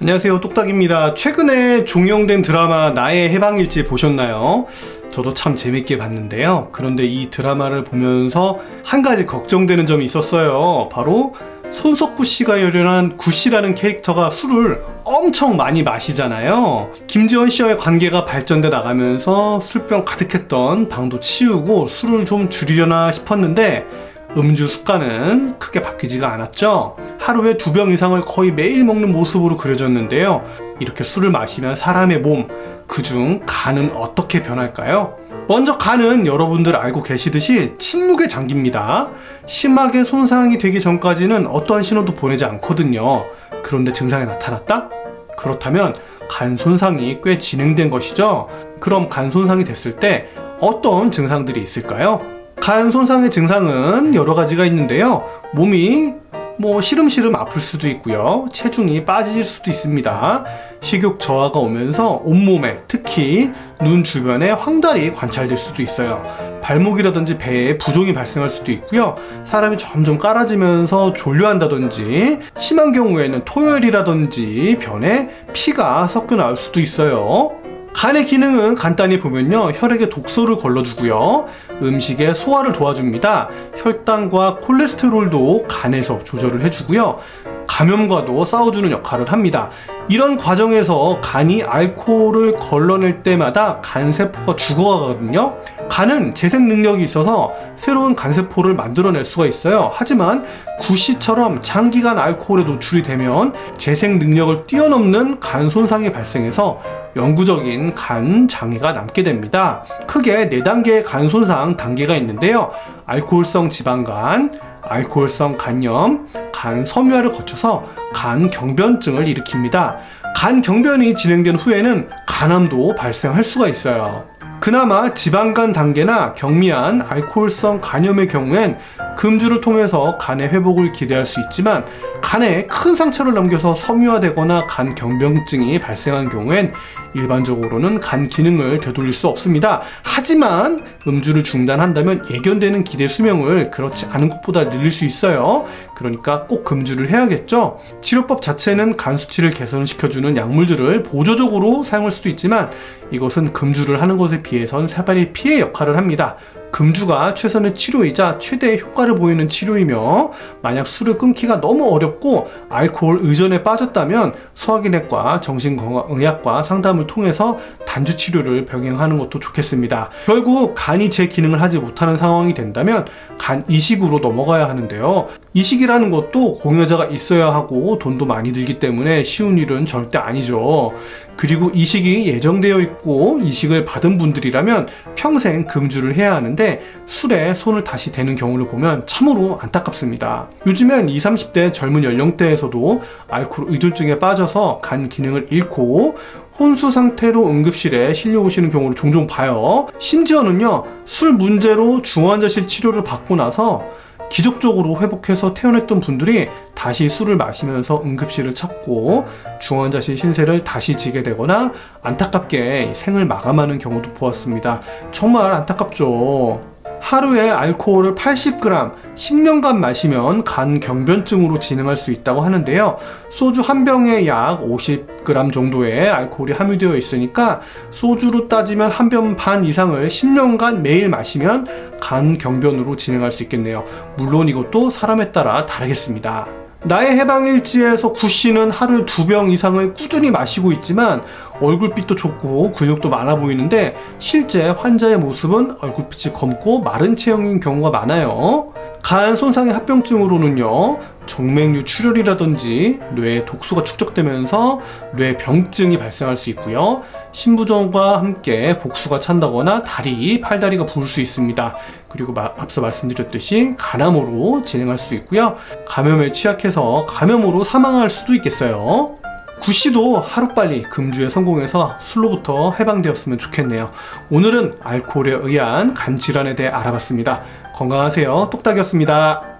안녕하세요. 똑딱입니다. 최근에 종영된 드라마 나의 해방일지 보셨나요? 저도 참 재밌게 봤는데요. 그런데 이 드라마를 보면서 한 가지 걱정되는 점이 있었어요. 바로 손석구 씨가 열연한 구 씨라는 캐릭터가 술을 엄청 많이 마시잖아요. 김지원 씨와의 관계가 발전돼 나가면서 술병 가득했던 방도 치우고 술을 좀 줄이려나 싶었는데 음주 습관은 크게 바뀌지가 않았죠. 하루에 두 병 이상을 거의 매일 먹는 모습으로 그려졌는데요. 이렇게 술을 마시면 사람의 몸, 그중 간은 어떻게 변할까요? 먼저 간은 여러분들 알고 계시듯이 침묵의 장기입니다. 심하게 손상이 되기 전까지는 어떠한 신호도 보내지 않거든요. 그런데 증상이 나타났다? 그렇다면 간 손상이 꽤 진행된 것이죠. 그럼 간 손상이 됐을 때 어떤 증상들이 있을까요? 간 손상의 증상은 여러 가지가 있는데요. 몸이 뭐 시름시름 아플 수도 있고요. 체중이 빠질 수도 있습니다. 식욕 저하가 오면서 온몸에 특히 눈 주변에 황달이 관찰될 수도 있어요. 발목이라든지 배에 부종이 발생할 수도 있고요. 사람이 점점 깔아지면서 졸려한다든지 심한 경우에는 토요일이라든지 변에 피가 섞여 나올 수도 있어요. 간의 기능은 간단히 보면요. 혈액에 독소를 걸러주고요. 음식의 소화를 도와줍니다. 혈당과 콜레스테롤도 간에서 조절을 해주고요 감염과도 싸워주는 역할을 합니다 이런 과정에서 간이 알코올을 걸러낼 때마다 간세포가 죽어가거든요 간은 재생 능력이 있어서 새로운 간세포를 만들어낼 수가 있어요 하지만 구씨처럼 장기간 알코올에 노출이 되면 재생 능력을 뛰어넘는 간 손상이 발생해서 영구적인 간 장애가 남게 됩니다. 크게 4단계의 간 손상 단계가 있는데요. 알코올성 지방간, 알코올성 간염, 간 섬유화를 거쳐서 간 경변증을 일으킵니다. 간 경변이 진행된 후에는 간암도 발생할 수가 있어요. 그나마 지방간 단계나 경미한 알코올성 간염의 경우엔 금주를 통해서 간의 회복을 기대할 수 있지만 간에 큰 상처를 남겨서 섬유화되거나 간 경병증이 발생한 경우엔 일반적으로는 간 기능을 되돌릴 수 없습니다. 하지만 음주를 중단한다면 예견되는 기대 수명을 그렇지 않은 것보다 늘릴 수 있어요. 그러니까 꼭 금주를 해야겠죠. 치료법 자체는 간 수치를 개선시켜주는 약물들을 보조적으로 사용할 수도 있지만 이것은 금주를 하는 것에 비해선 사발이 피해 역할을 합니다. 금주가 최선의 치료이자 최대의 효과를 보이는 치료이며 만약 술을 끊기가 너무 어렵고 알코올 의존에 빠졌다면 소화기내과 정신건강의학과 상담을 통해서 단주 치료를 병행하는 것도 좋겠습니다. 결국 간이 제 기능을 하지 못하는 상황이 된다면 간 이식으로 넘어가야 하는데요. 이식이라는 것도 공여자가 있어야 하고 돈도 많이 들기 때문에 쉬운 일은 절대 아니죠. 그리고 이식이 예정되어 있고 이식을 받은 분들이라면 평생 금주를 해야 하는데 술에 손을 다시 대는 경우를 보면 참으로 안타깝습니다. 요즘엔 20, 30대 젊은 연령대에서도 알코올 의존증에 빠져서 간 기능을 잃고 혼수 상태로 응급실에 실려 오시는 경우를 종종 봐요. 심지어는요, 술 문제로 중환자실 치료를 받고 나서 기적적으로 회복해서 태어났던 분들이 다시 술을 마시면서 응급실을 찾고 중환자실 신세를 다시 지게 되거나 안타깝게 생을 마감하는 경우도 보았습니다. 정말 안타깝죠. 하루에 알코올을 80g 10년간 마시면 간 경변증으로 진행할 수 있다고 하는데요. 소주 한 병에 약 50g 정도의 알코올이 함유되어 있으니까 소주로 따지면 한 병 반 이상을 10년간 매일 마시면 간 경변으로 진행할 수 있겠네요. 물론 이것도 사람에 따라 다르겠습니다. 나의 해방일지에서 구씨는 하루에 두병 이상을 꾸준히 마시고 있지만 얼굴빛도 좋고 근육도 많아 보이는데 실제 환자의 모습은 얼굴빛이 검고 마른 체형인 경우가 많아요. 간 손상의 합병증으로는요 정맥류 출혈이라든지 뇌에 독소가 축적되면서 뇌 병증이 발생할 수 있고요 신부전과 함께 복수가 찬다거나 다리, 팔다리가 부을 수 있습니다 그리고 마, 앞서 말씀드렸듯이 간암으로 진행할 수 있고요 감염에 취약해서 감염으로 사망할 수도 있겠어요 구씨도 하루빨리 금주에 성공해서 술로부터 해방되었으면 좋겠네요. 오늘은 알코올에 의한 간 질환에 대해 알아봤습니다. 건강하세요. 똑딱이었습니다.